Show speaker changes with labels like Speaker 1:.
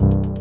Speaker 1: you